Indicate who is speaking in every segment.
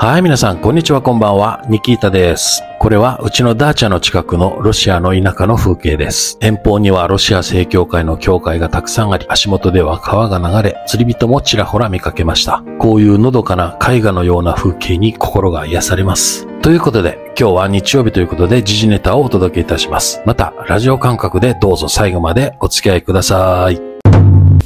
Speaker 1: はい、皆さん、こんにちは、こんばんは。ニキータです。これは、うちのダーチャの近くのロシアの田舎の風景です。遠方にはロシア正教会の教会がたくさんあり、足元では川が流れ、釣り人もちらほら見かけました。こういうのどかな絵画のような風景に心が癒されます。ということで、今日は日曜日ということで、時事ネタをお届けいたします。また、ラジオ感覚でどうぞ最後までお付き合いください。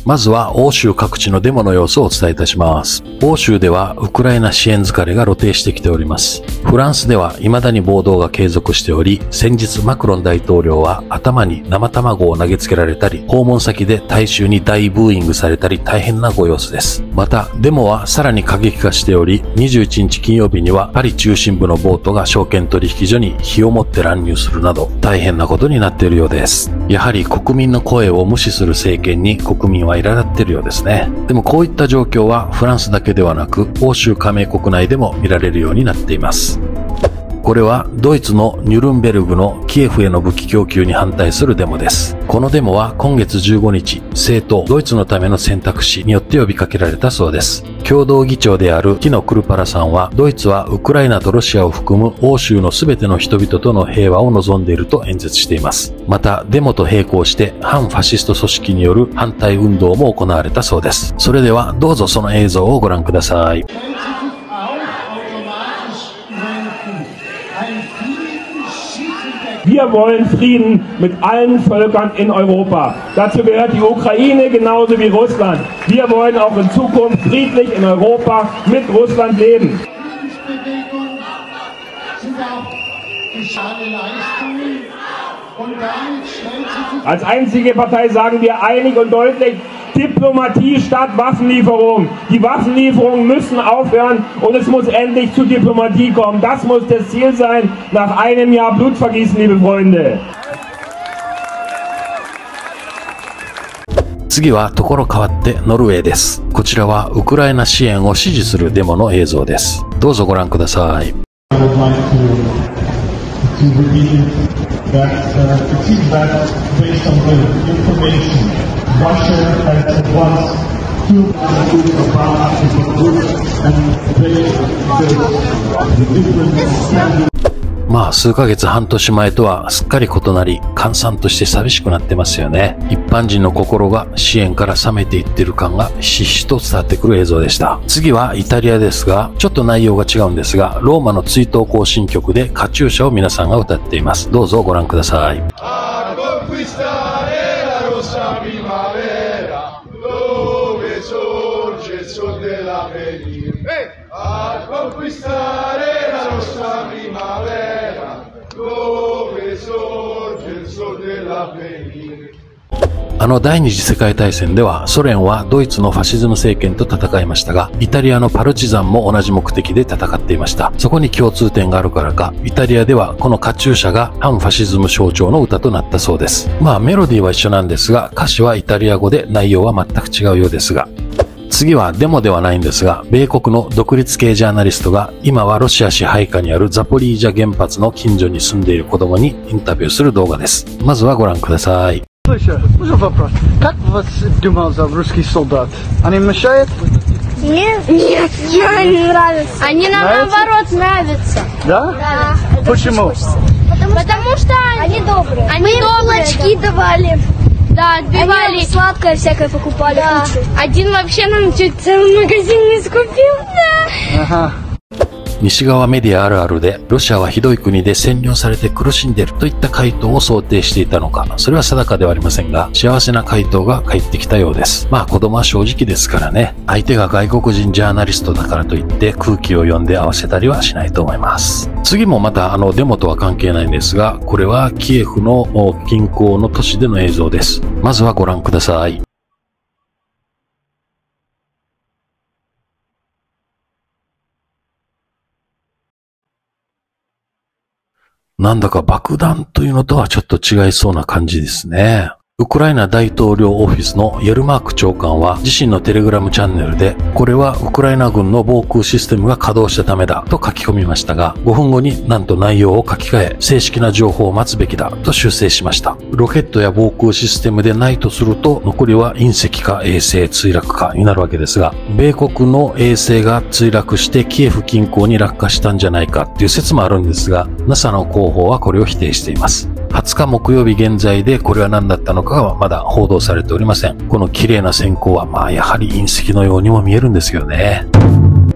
Speaker 1: まずは欧州各地のデモの様子をお伝えいたします。欧州ではウクライナ支援疲れが露呈してきております。フランスでは未だに暴動が継続しており、先日マクロン大統領は頭に生卵を投げつけられたり、訪問先で大衆に大ブーイングされたり大変なご様子です。また、デモはさらに過激化しており、21日金曜日にはパリ中心部のボートが証券取引所に火を持って乱入するなど、大変なことになっているようです。やはり国民の声を無視する政権に国民は苛立っているようですね。でもこういった状況はフランスだけではなく、欧州加盟国内でも見られるようになっています。これはドイツのニュルンベルグのキエフへの武器供給に反対するデモです。このデモは今月15日、政党ドイツのための選択肢によって呼びかけられたそうです。共同議長であるティノ・クルパラさんは、ドイツはウクライナとロシアを含む欧州の全ての人々との平和を望んでいると演説しています。また、デモと並行して反ファシスト組織による反対運動も行われたそうです。それではどうぞその映像をご覧ください。
Speaker 2: Wir wollen Frieden mit allen Völkern in Europa. Dazu gehört die Ukraine genauso wie Russland. Wir wollen auch in Zukunft friedlich in Europa mit Russland leben. Als einzige Partei sagen wir einig und deutlich, Diplomatie statt Waffenlieferung. Die Waffenlieferungen müssen aufhören und es muss endlich zu Diplomatie kommen. Das muss das Ziel sein nach einem Jahr Blutvergießen, liebe Freunde.
Speaker 1: 次はところ変わってノルウェーです。こちらはウクライナ支援を支持するデモの映像です。どうぞご覧ください。
Speaker 3: that uh, the feedback based on the information Russia has advanced two groups about African groups and they uh, the different standards.
Speaker 1: まあ数ヶ月半年前とはすっかり異なり、閑散として寂しくなってますよね。一般人の心が支援から冷めていってる感がひしひしと伝わってくる映像でした。次はイタリアですが、ちょっと内容が違うんですが、ローマの追悼行進曲でカチューシャを皆さんが歌っています。どうぞご覧ください。あの第二次世界大戦ではソ連はドイツのファシズム政権と戦いましたが、イタリアのパルチザンも同じ目的で戦っていました。そこに共通点があるからか、イタリアではこのカチューシャが反ファシズム象徴の歌となったそうです。まあメロディーは一緒なんですが、歌詞はイタリア語で内容は全く違うようですが、次はデモではないんですが、米国の独立系ジャーナリストが今はロシア支配下にあるザポリージャ原発の近所に住んでいる子供にインタビューする動画です。まずはご覧ください。
Speaker 4: Слушай, можно вопрос? Как вас думал за русский солдат? Они мешают?
Speaker 5: Нет, нет, я не нравится. Они нам
Speaker 4: Нравится?
Speaker 5: наоборот нравятся.
Speaker 4: Да?
Speaker 5: Да.
Speaker 4: Почему?
Speaker 5: Потому, что они добрые. Они Мы им кулачки давали. Да, отбивали. Они сладкое всякое покупали. Да. Один вообще нам чуть целый магазин не скупил. Да.
Speaker 4: Ага.
Speaker 1: 西側メディアあるあるで、ロシアはひどい国で占領されて苦しんでいるといった回答を想定していたのか、それは定かではありませんが、幸せな回答が返ってきたようです。まあ子供は正直ですからね、相手が外国人ジャーナリストだからといって空気を読んで合わせたりはしないと思います。次もまたあのデモとは関係ないんですが、これはキエフの近郊の都市での映像です。まずはご覧ください。なんだか爆弾というのとはちょっと違いそうな感じですね。ウクライナ大統領オフィスのヤルマーク長官は自身のテレグラムチャンネルで、これはウクライナ軍の防空システムが稼働したためだと書き込みましたが、5分後になんと内容を書き換え、正式な情報を待つべきだと修正しました。ロケットや防空システムでないとすると、残りは隕石か衛星墜落かになるわけですが、米国の衛星が墜落してキエフ近郊に落下したんじゃないかっていう説もあるんですが、NASA の広報はこれを否定しています。20日木曜日現在でこれは何だったのかはまだ報道されておりません。この綺麗な閃光はまあやはり隕石のようにも見えるんですよね。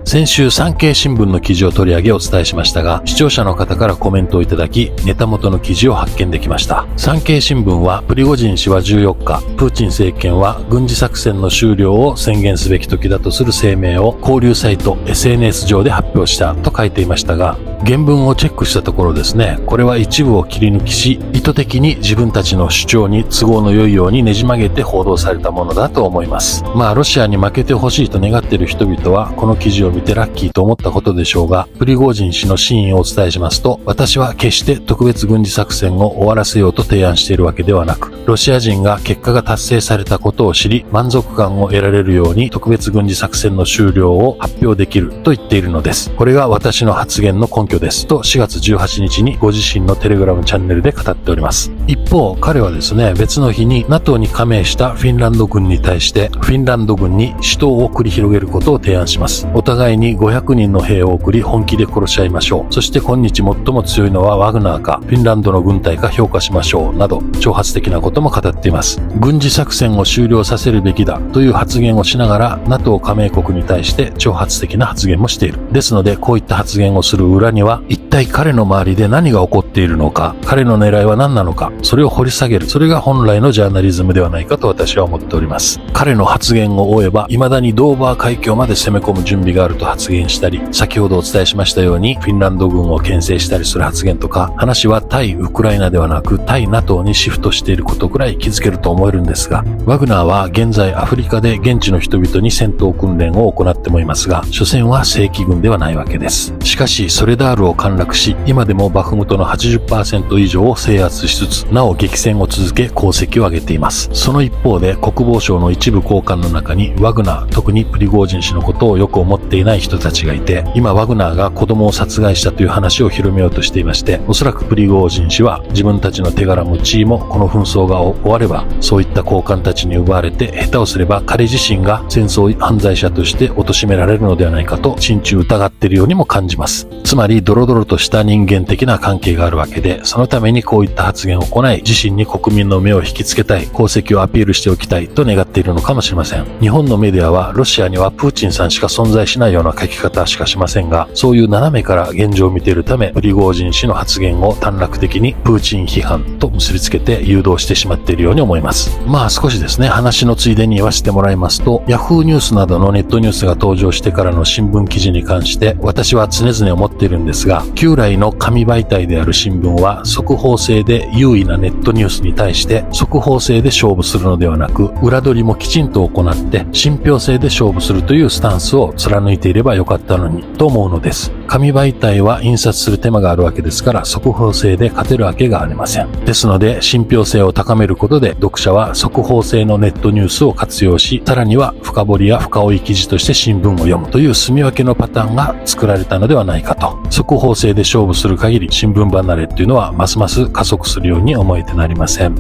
Speaker 1: 先週産経新聞の記事を取り上げお伝えしましたが、視聴者の方からコメントをいただき、ネタ元の記事を発見できました。産経新聞は、プリゴジン氏は14日、プーチン政権は軍事作戦の終了を宣言すべき時だとする声明を交流サイト SNS 上で発表したと書いていましたが、原文をチェックしたところですね、これは一部を切り抜きし、意図的に自分たちの主張に都合の良いようにねじ曲げて報道されたものだと思います。まあ、ロシアに負けてほしいと願っている人々は、この記事を見てラッキーと思ったことでしょうが、プリゴージン氏の真意をお伝えしますと、私は決して特別軍事作戦を終わらせようと提案しているわけではなく、ロシア人が結果が達成されたことを知り、満足感を得られるように特別軍事作戦の終了を発表できると言っているのです。これが私の発言の根拠ですと4月18日にご自身のテレグラムチャンネルで語っております。一方、彼はですね、別の日に NATO に加盟したフィンランド軍に対してフィンランド軍に死闘を繰り広げることを提案します。お互いに500人の兵を送り本気で殺し合いましょう。そして今日最も強いのはワグナーかフィンランドの軍隊か評価しましょうなど挑発的なことも語っています。軍事作戦を終了させるべきだという発言をしながら NATO 加盟国に対して挑発的な発言もしている。ですのでこういった発言をする裏には一体彼の周りで何が起こっているのか、彼の狙いは何なのか、それを掘り下げる。それが本来のジャーナリズムではないかと私は思っております。彼の発言を追えば、未だにドーバー海峡まで攻め込む準備があると発言したり、先ほどお伝えしましたように、フィンランド軍を牽制したりする発言とか、話は対ウクライナではなく、対 NATO にシフトしていることくらい気づけると思えるんですが、ワグナーは現在アフリカで現地の人々に戦闘訓練を行ってもいますが、所詮は正規軍ではないわけです。しかし、ソレダールを陥落し、今でもバフムトの80%以上を制圧しつつ、なお激戦を続け功績を上げています。その一方で国防省の一部高官の中にワグナー、特にプリゴージン氏のことをよく思っていない人たちがいて、今ワグナーが子供を殺害したという話を広めようとしていまして、おそらくプリゴージン氏は自分たちの手柄も地位もこの紛争が終われば、そういった高官たちに奪われて、下手をすれば彼自身が戦争犯罪者として貶められるのではないかと、心中疑っているようにも感じます。つまり、ドロドロとした人間的な関係があるわけで、そのためにこういった発言を行い、自身に国民の目を引きつけたい、功績をアピールしておきたいと願っているのかもしれません。日本のメディアは、ロシアにはプーチンさんしか存在しないような書き方しかしませんが、そういう斜めから現状を見ているため、プリゴージン氏の発言を短絡的にプーチン批判と結びつけて誘導してしまっているように思います。まあ少しですね、話のついでに言わせてもらいますと、Yahoo ニュースなどのネットニュースが登場してからの新聞記事に関して、私は常々思っているんですが、旧来の紙媒体である新聞は速報性で優位なネットニュースに対して速報性で勝負するのではなく、裏取りもきちんと行って信憑性で勝負するというスタンスを貫いていればよかったのにと思うのです。紙媒体は印刷する手間があるわけですから速報性で勝てるわけがありません。ですので信憑性を高めることで読者は速報性のネットニュースを活用し、さらには深掘りや深追い記事として新聞を読むという住み分けのパターンが作られたのではないかと。速報性で勝負する限り新聞離れっていうのはますます加速するように思えてなりません。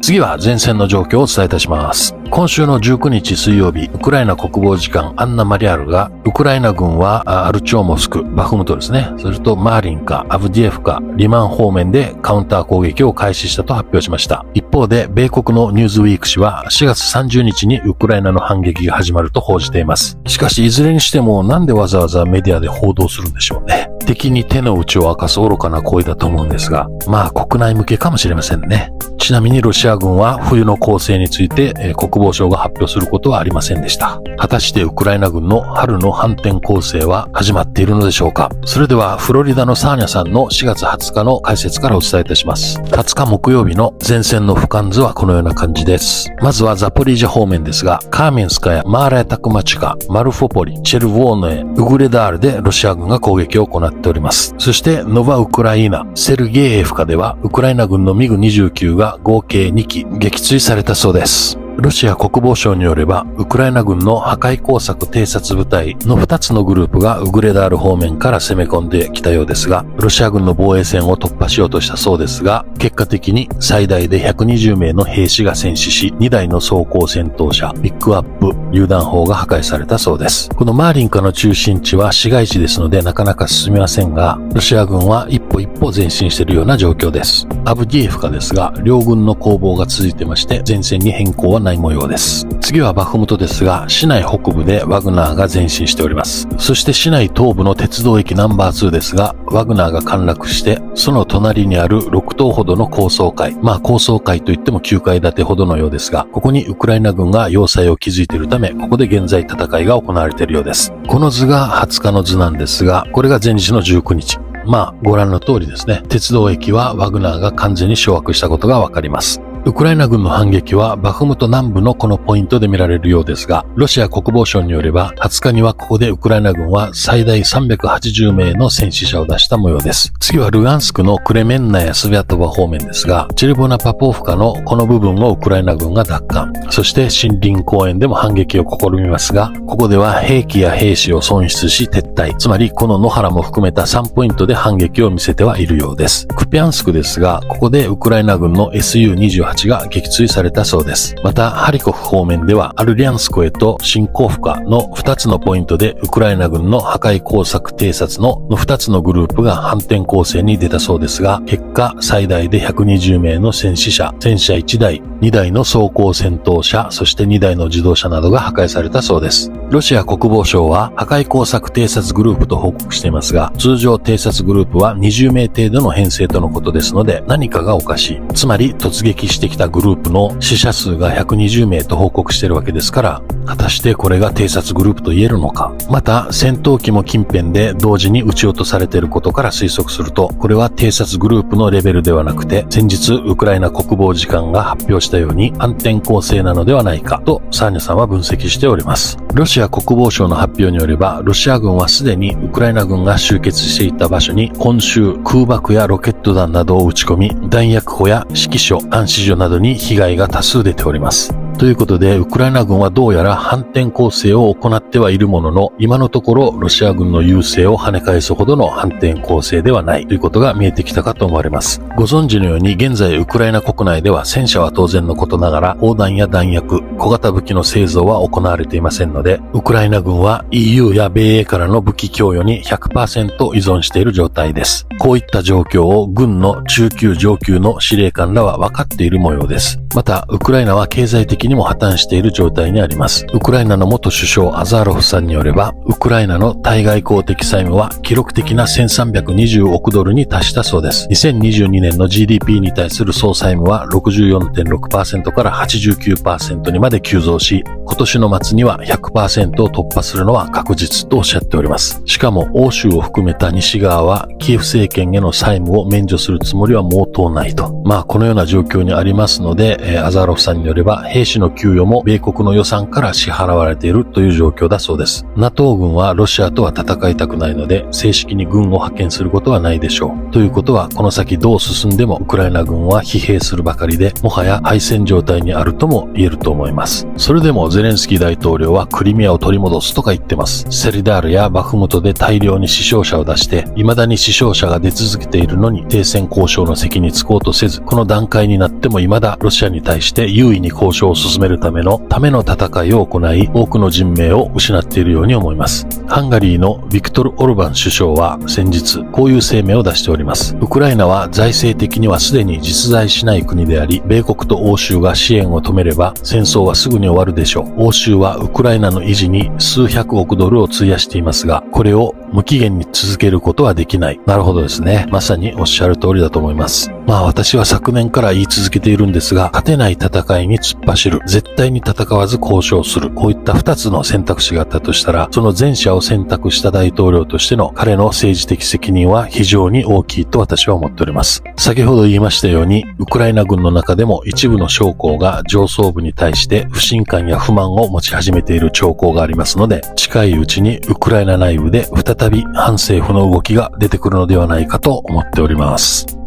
Speaker 1: 次は前線の状況をお伝えいたします。今週の19日水曜日、ウクライナ国防次官アンナ・マリアルが、ウクライナ軍はアルチョーモスク、バフムトですね、それとマーリンかアブディエフかリマン方面でカウンター攻撃を開始したと発表しました。一方で、米国のニューズウィーク紙は4月30日にウクライナの反撃が始まると報じています。しかし、いずれにしてもなんでわざわざメディアで報道するんでしょうね。敵に手の内を明かす愚かな行為だと思うんですが、まあ国内向けかもしれませんね。ちなみにロシア軍は冬の攻勢について、国防省が発表することはありませんでした。果たしてウクライナ軍の春の反転攻勢は始まっているのでしょうかそれではフロリダのサーニャさんの4月20日の解説からお伝えいたします。20日木曜日の前線の俯瞰図はこのような感じです。まずはザポリージャ方面ですが、カーミンスカやマーラヤタクマチカ、マルフォポリ、チェルヴォーノエ、ウグレダールでロシア軍が攻撃を行っております。そしてノバウクライナ、セルゲーエフカではウクライナ軍のミグ29が合計2機撃墜されたそうです。ロシア国防省によれば、ウクライナ軍の破壊工作偵察部隊の2つのグループがウグレダール方面から攻め込んできたようですが、ロシア軍の防衛線を突破しようとしたそうですが、結果的に最大で120名の兵士が戦死し、2台の装甲戦闘車、ピックアップ、榴弾砲が破壊されたそうです。このマーリンカの中心地は市街地ですのでなかなか進みませんが、ロシア軍は一歩一歩前進しているような状況です。アブディエフカですが、両軍の攻防が続いてまして、前線に変更はないない模様です。次はバフムトですが、市内北部でワグナーが前進しております。そして市内東部の鉄道駅ナンバー2ですが、ワグナーが陥落して、その隣にある6棟ほどの高層階、まあ高層階といっても9階建てほどのようですが、ここにウクライナ軍が要塞を築いているため、ここで現在戦いが行われているようです。この図が20日の図なんですが、これが前日の19日。まあ、ご覧の通りですね。鉄道駅はワグナーが完全に掌握したことがわかります。ウクライナ軍の反撃はバフムト南部のこのポイントで見られるようですが、ロシア国防省によれば、20日にはここでウクライナ軍は最大380名の戦死者を出した模様です。次はルガンスクのクレメンナやスビャトバ方面ですが、チェルボナパポーフカのこの部分をウクライナ軍が奪還、そして森林公園でも反撃を試みますが、ここでは兵器や兵士を損失し撤退、つまりこの野原も含めた3ポイントで反撃を見せてはいるようです。クピャンスクですが、ここでウクライナ軍の SU-28 が撃墜されたそうです。また、ハリコフ方面では、アルリャンスコへと新興フカの2つのポイントで、ウクライナ軍の破壊工作偵察の2つのグループが反転攻勢に出たそうですが、結果、最大で120名の戦死者、戦車1台、2台の装甲戦闘車、そして2台の自動車などが破壊されたそうです。ロシア国防省は破壊工作偵察グループと報告していますが、通常偵察グループは20名程度の編成とのことですので、何かがおかしい。つまり、突撃ししてきたグループの死者数が120名と報告してるわけですから、果たしてこれが偵察グループと言えるのか。また、戦闘機も近辺で同時に撃ち落とされていることから推測すると、これは偵察グループのレベルではなくて、先日ウクライナ国防次官が発表したように反転攻勢なのではないかと、サーニャさんは分析しております。ロシア国防省の発表によれば、ロシア軍はすでにウクライナ軍が集結していた場所に今週空爆やロケット弾などを撃ち込み、弾薬庫や指揮所、暗視所などに被害が多数出ております。ということで、ウクライナ軍はどうやら反転攻勢を行ってはいるものの、今のところロシア軍の優勢を跳ね返すほどの反転攻勢ではないということが見えてきたかと思われます。ご存知のように、現在ウクライナ国内では戦車は当然のことながら、砲弾や弾薬、小型武器の製造は行われていませんので、ウクライナ軍は EU や米英からの武器供与に100%依存している状態です。こういった状況を軍の中級上級の司令官らは分かっている模様です。また、ウクライナは経済的にも破綻している状態にあります。ウクライナの元首相アザーロフさんによれば、ウクライナの対外公的債務は記録的な1320億ドルに達したそうです。2022年の GDP に対する総債務は64.6%から89%にまで急増し、今年の末には100%を突破するのは確実とおっしゃっております。しかも欧州を含めた西側はキエフ政権への債務を免除するつもりはもう到ないと。まあこのような状況にありますので、えー、アザーロフさんによれば兵士の給与も米国の予算から支払われているという状況だそうです。NATO 軍はロシアとは戦いたくないので、正式に軍を派遣することはないでしょう。ということは、この先どう進んでもウクライナ軍は疲弊するばかりで、もはや敗戦状態にあるとも言えると思います。それでもゼレンスキー大統領はクリミアを取り戻すとか言ってます。セリダールやバフムトで大量に死傷者を出して、未だに死傷者が出続けているのに停戦交渉の席に着こうとせず、この段階になっても未だロシアに対して優位に交渉を進めるためのための戦いを行い、多くの人命を失っているように思います。ハンガリーのビクトル・オルバン首相は先日、こういう声明を出しております。ウクライナは財政的にはすでに実在しない国であり、米国と欧州が支援を止めれば戦争はすぐに終わるでしょう。欧州はウクライナの維持に数百億ドルを費やしていますが、これを無期限に続けることはできない。なるほどですね。まさにおっしゃる通りだと思います。まあ私は昨年から言い続けているんですが、勝てない戦いに突っ走る。絶対に戦わず交渉する。こういった二つの選択肢があったとしたら、その前者を選択した大統領としての彼の政治的責任は非常に大きいと私は思っております。先ほど言いましたように、ウクライナ軍の中でも一部の将校が上層部に対して不信感や不満を持ち始めている兆候がありますので、近いうちにウクライナ内部で再び反政府の動きが出てくるのではないかと思っております。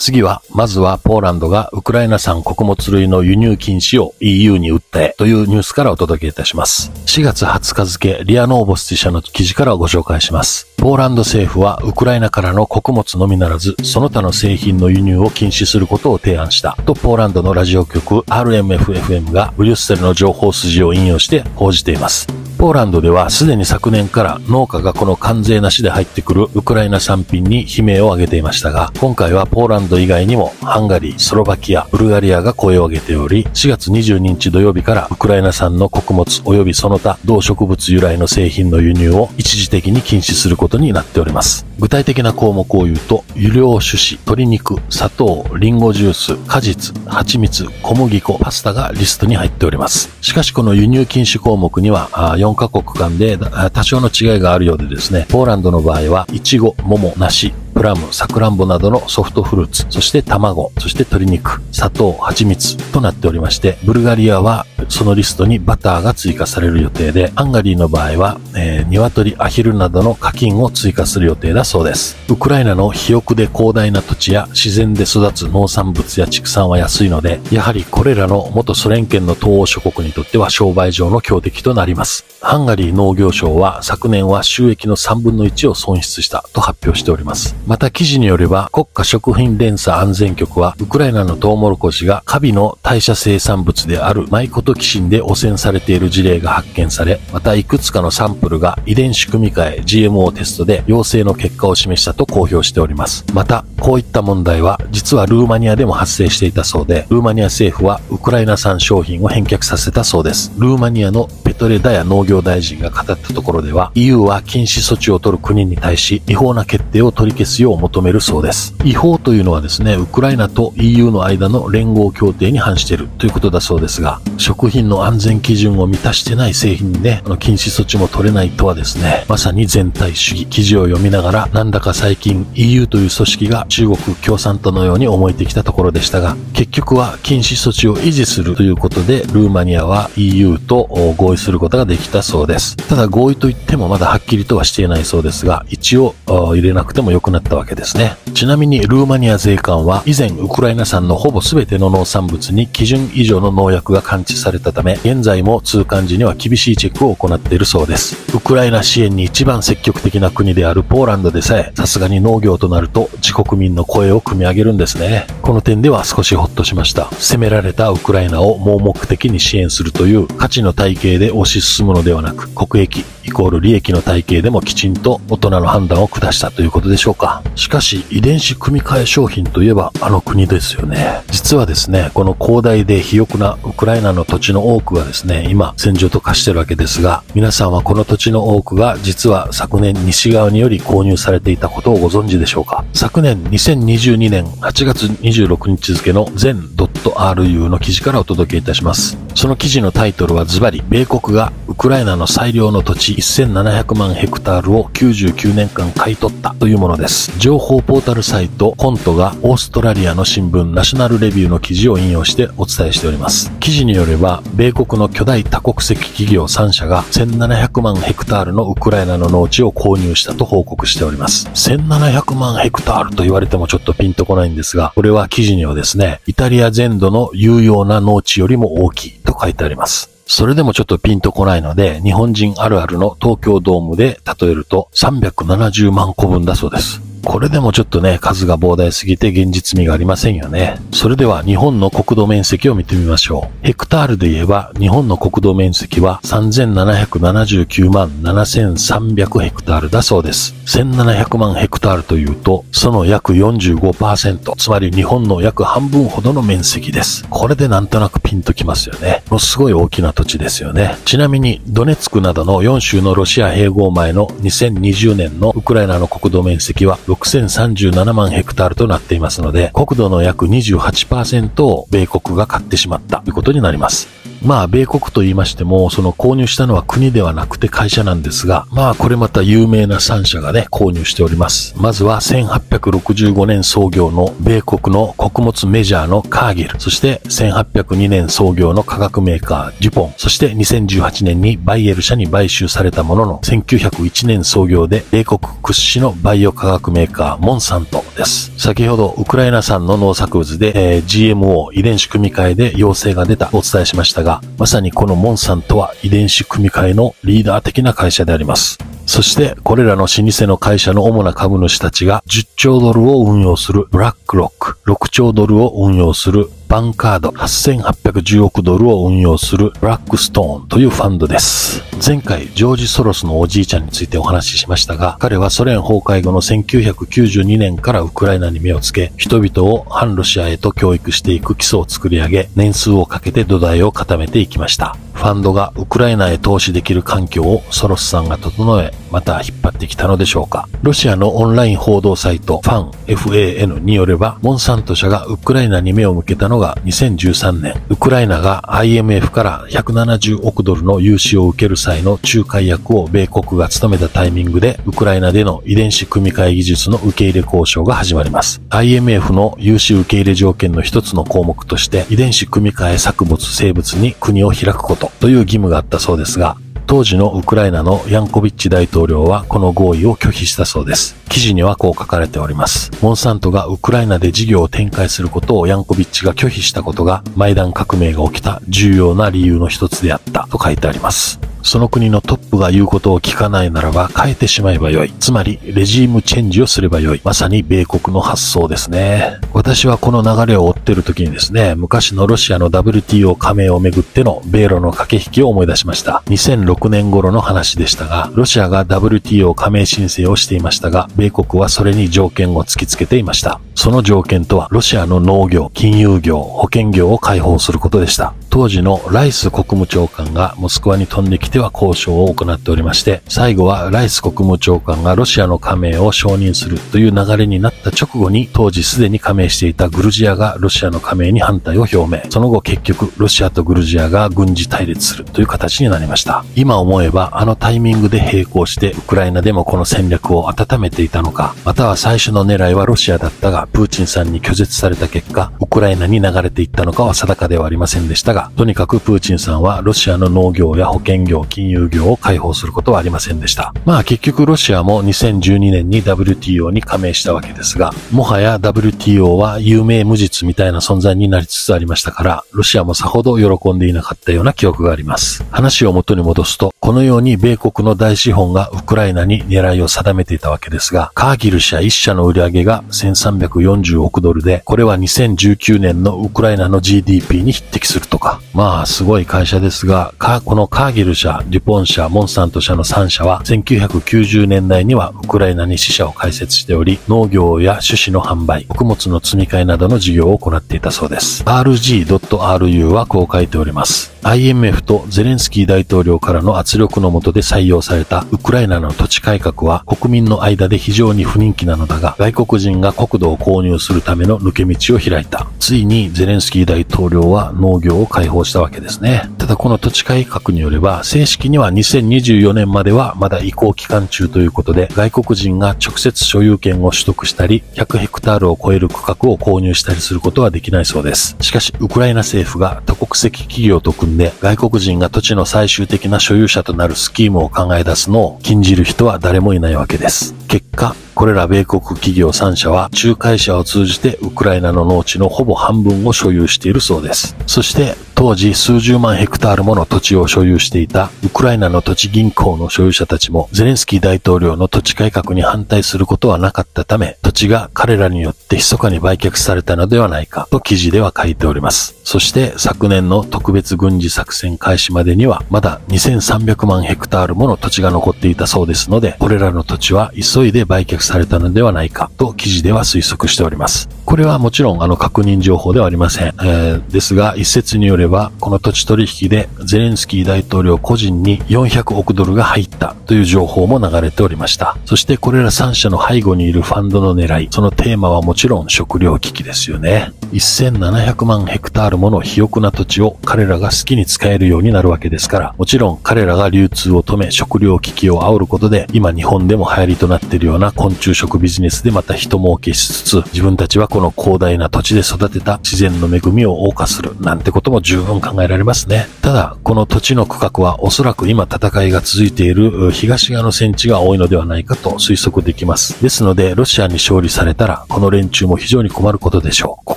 Speaker 1: 次は、まずはポーランドがウクライナ産穀物類の輸入禁止を EU に訴えというニュースからお届けいたします。4月20日付、リアノーボスティ社の記事からご紹介します。ポーランド政府はウクライナからの穀物のみならず、その他の製品の輸入を禁止することを提案したとポーランドのラジオ局 RMFFM がブリュッセルの情報筋を引用して報じています。ポーランドではすでに昨年から農家がこの関税なしで入ってくるウクライナ産品に悲鳴を上げていましたが、今回はポーランドド以外にもハンガリー、スロバキア、ブルガリアが声を上げており、4月22日土曜日からウクライナ産の穀物及びその他動植物由来の製品の輸入を一時的に禁止することになっております。具体的な項目を言うと、油量種子、鶏肉、砂糖、リンゴジュース、果実、蜂蜜、小麦粉、パスタがリストに入っております。しかしこの輸入禁止項目には4カ国間で多少の違いがあるようでですね、ポーランドの場合は、イチゴ、桃、梨、プラム、サクランボなどのソフトフルーツ、そして卵、そして鶏肉、砂糖、蜂蜜となっておりまして、ブルガリアはそのリストにバターが追加される予定で、ハンガリーの場合は、えー、鶏、アヒルなどの課金を追加する予定だそうです。ウクライナの肥沃で広大な土地や自然で育つ農産物や畜産は安いので、やはりこれらの元ソ連圏の東欧諸国にとっては商売上の強敵となります。ハンガリー農業省は昨年は収益の3分の1を損失したと発表しております。また記事によれば国家食品連鎖安全局はウクライナのトウモロコシがカビの代謝生産物であるマイコトキシンで汚染されている事例が発見され、またいくつかのサンプルが遺伝子組み換え GMO テストで陽性の結果を示したと公表しております。また、こういった問題は実はルーマニアでも発生していたそうで、ルーマニア政府はウクライナ産商品を返却させたそうです。ルーマニアのペトレダヤ農業大臣が語ったところでは、EU は禁止措置を取る国に対し違法な決定を取り消すよう求めるそうです。違法というのはですね、ウクライナと EU の間の連合協定に反しているということだそうですが、食品の安全基準を満たしてない製品にね、あの禁止措置も取れないとはですね、まさに全体主義、記事を読みながら、なんだか最近 EU という組織が中国共産党のように思えてきたところでしたが、結局は禁止措置を維持するということで、ルーマニアは EU と合意することができたそうです。ただ合意といってもまだはっきりとはしていないそうですが、一応入れなくても良くなったわけですね。ちなみにルーマニア税関は以前ウクライナ産のほぼ全ての農産物に基準以上の農薬が感知されたため、現在も通関時には厳しいチェックを行っているそうです。ウクライナ支援に一番積極的な国であるポーランドでさえ、さすがに農業となると自国民の声を組み上げるんですね。この点では少しホッとしました。攻められたウクライナを盲目的に支援するという価値の体系で推し進むのではなく、国益、イコール利益の体系でもきちんと大人の判断を下したということでしょうか。しかし、遺伝子組み換え商品といえばあの国ですよね。実はですね、この広大で肥沃なウクライナの土地の多くがですね、今戦場と化してるわけですが、皆さんはこの土地の多くが実は昨年西側により購入されていたことをご存知でしょうか。昨年2022年8月26日付の全 .ru の記事からお届けいたします。その記事のタイトルはズバリ、米国がウクライナの最良の土地1700万ヘクタールを99年間買い取ったというものです。情報ポータルサイトコントがオーストラリアの新聞ナショナルレビューの記事を引用してお伝えしております。記事によれば、米国の巨大多国籍企業3社が1700万ヘクタールのウクライナの農地を購入したと報告しております。1700万ヘクタールと言われてもちょっとピンとこないんですが、これは記事にはですね、イタリア全土の有用な農地よりも大きいと書いてあります。それでもちょっとピンとこないので、日本人あるあるの東京ドームで例えると370万個分だそうです。これでもちょっとね、数が膨大すぎて現実味がありませんよね。それでは日本の国土面積を見てみましょう。ヘクタールで言えば日本の国土面積は3779万7300ヘクタールだそうです。1700万ヘクタールというと、その約45%、つまり日本の約半分ほどの面積です。これでなんとなくピンときますよね。ものすごい大きな土地ですよね。ちなみに、ドネツクなどの4州のロシア併合前の2020年のウクライナの国土面積は6037万ヘクタールとなっていますので、国土の約28%を米国が買ってしまったということになります。まあ、米国と言いましても、その購入したのは国ではなくて会社なんですが、まあ、これまた有名な3社がね、購入しております。まずは1865年創業の米国の穀物メジャーのカーギル、そして1802年創業の化学メーカー、ジュポン、そして2018年にバイエル社に買収されたものの、1901年創業で米国屈指のバイオ化学メーカー、モンサントです。先ほど、ウクライナ産の農作物で、えー、GMO 遺伝子組み換えで陽性が出たお伝えしましたが、まさにこのモンさんとは遺伝子組み換えのリーダー的な会社であります。そして、これらの老舗の会社の主な株主たちが10兆ドルを運用するブラックロック、6兆ドルを運用するバンカード8810億ドルを運用するブラックストーンというファンドです。前回、ジョージ・ソロスのおじいちゃんについてお話ししましたが、彼はソ連崩壊後の1992年からウクライナに目をつけ、人々を反ロシアへと教育していく基礎を作り上げ、年数をかけて土台を固めていきました。ファンドがウクライナへ投資できる環境をソロスさんが整え、また引っ張ってきたのでしょうか。ロシアのオンライン報道サイト、ファン FAN によれば、モンサント社がウクライナに目を向けたのが2013年、ウクライナが IMF から170億ドルの融資を受ける際の仲介役を米国が務めたタイミングで、ウクライナでの遺伝子組み換え技術の受け入れ交渉が始まります。IMF の融資受け入れ条件の一つの項目として、遺伝子組み換え作物生物に国を開くことという義務があったそうですが、当時のウクライナのヤンコビッチ大統領はこの合意を拒否したそうです。記事にはこう書かれております。モンサントがウクライナで事業を展開することをヤンコビッチが拒否したことが、マイダン革命が起きた重要な理由の一つであったと書いてあります。その国のトップが言うことを聞かないならば変えてしまえばよい。つまり、レジームチェンジをすればよい。まさに米国の発想ですね。私はこの流れを追ってる時にですね、昔のロシアの WTO 加盟をめぐっての米ロの駆け引きを思い出しました。2006年頃の話でしたが、ロシアが WTO 加盟申請をしていましたが、米国はそれに条件を突きつけていました。その条件とは、ロシアの農業、金融業、保険業を開放することでした。当時のライス国務長官がモスクワに飛んできては交渉を行っておりまして、最後はライス国務長官がロシアの加盟を承認するという流れになった直後に、当時すでに加盟していたグルジアがロシアの加盟に反対を表明。その後結局、ロシアとグルジアが軍事対立するという形になりました。今思えば、あのタイミングで並行して、ウクライナでもこの戦略を温めていたのか、または最初の狙いはロシアだったが、プーチンさんに拒絶された結果、ウクライナに流れていったのかは定かではありませんでしたが、とにかくプーチンさんはロシアの農業や保険業、金融業を解放することはありませんでした。まあ結局ロシアも2012年に WTO に加盟したわけですが、もはや WTO は有名無実みたいな存在になりつつありましたから、ロシアもさほど喜んでいなかったような記憶があります。話を元に戻すと、このように米国の大資本がウクライナに狙いを定めていたわけですが、カーギル社1社の売り上げが1340億ドルで、これは2019年のウクライナの GDP に匹敵するとか、まあすごい会社ですが、このカーギル社、デュポン社、モンスタント社の3社は、1990年代にはウクライナに支社を開設しており、農業や種子の販売、穀物の積み替えなどの事業を行っていたそうです。rg.ru はこう書いております。IMF とゼレンスキー大統領からの圧力の下で採用されたウクライナの土地改革は国民の間で非常に不人気なのだが、外国人が国土を購入するための抜け道を開いた。ついにゼレンスキー大統領は農業を開解放したわけですね。ただこの土地改革によれば、正式には2024年まではまだ移行期間中ということで、外国人が直接所有権を取得したり、100ヘクタールを超える区画を購入したりすることはできないそうです。しかし、ウクライナ政府が多国籍企業と組んで、外国人が土地の最終的な所有者となるスキームを考え出すのを禁じる人は誰もいないわけです。結果、これら米国企業3社は仲介者を通じてウクライナの農地のほぼ半分を所有しているそうです。そして当時数十万ヘクタールもの土地を所有していたウクライナの土地銀行の所有者たちもゼレンスキー大統領の土地改革に反対することはなかったため土地が彼らによって密かに売却されたのではないかと記事では書いております。そして昨年の特別軍事作戦開始までにはまだ2300万ヘクタールもの土地が残っていたそうですのでこれらの土地は急いで売却されたのではないかと記事では推測しております。これはもちろんあの確認情報ではありません。えー、ですが一説によればこの土地取引でゼレンスキー大統領個人に400億ドルが入ったという情報も流れておりました。そしてこれら3社の背後にいるファンドの狙い、そのテーマはもちろん食料危機ですよね。1700万ヘクタールもの肥沃な土地を彼らが好きに使えるようになるわけですから、もちろん彼らが流通を止め食料危機を煽ることで、今日本でも流行りとなっているような昆虫食ビジネスでまた人儲けしつつ、自分たちはこの広大な土地で育てた自然の恵みを謳歌するなんてことも分考えられますね。ただ、この土地の区画はおそらく今戦いが続いている東側の戦地が多いのではないかと推測できます。ですので、ロシアに勝利されたら、この連中も非常に困ることでしょう。こ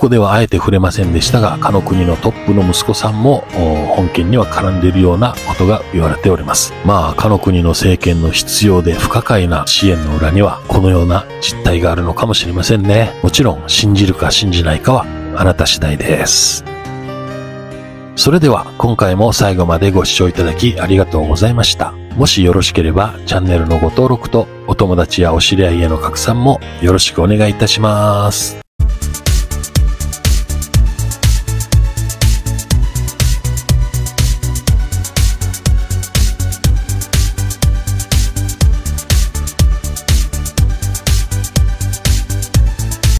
Speaker 1: こではあえて触れませんでしたが、かの国のトップの息子さんも、本件には絡んでいるようなことが言われております。まあ、かの国の政権の必要で不可解な支援の裏には、このような実態があるのかもしれませんね。もちろん、信じるか信じないかは、あなた次第です。それでは今回も最後までご視聴いただきありがとうございました。もしよろしければチャンネルのご登録とお友達やお知り合いへの拡散もよろしくお願いいたします。